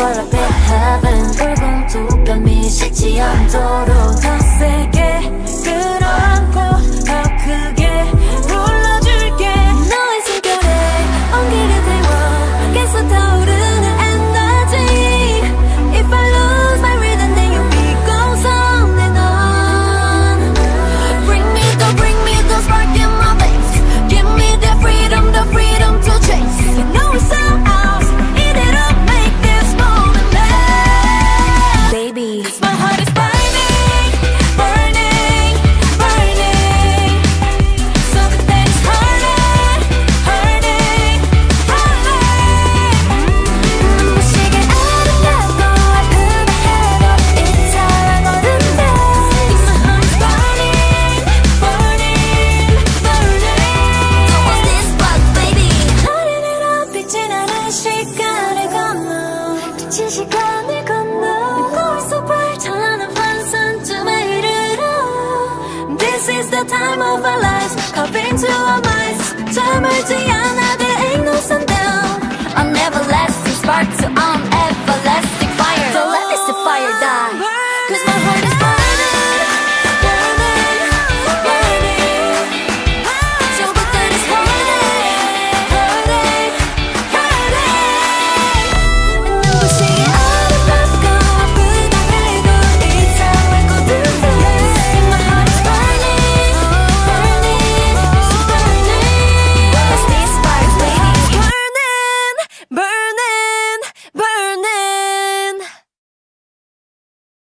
for a bit heaven 불공 두 편미 식지 않도록 the time of our lives, carved into our minds, time merging